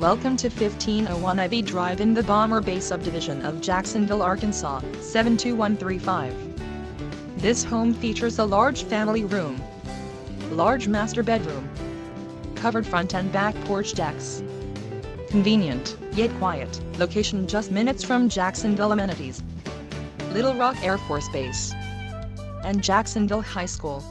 Welcome to 1501 Ivy Drive in the Bomber Bay subdivision of Jacksonville, Arkansas, 72135. This home features a large family room, large master bedroom, covered front and back porch decks. Convenient, yet quiet, location just minutes from Jacksonville amenities. Little Rock Air Force Base and Jacksonville High School.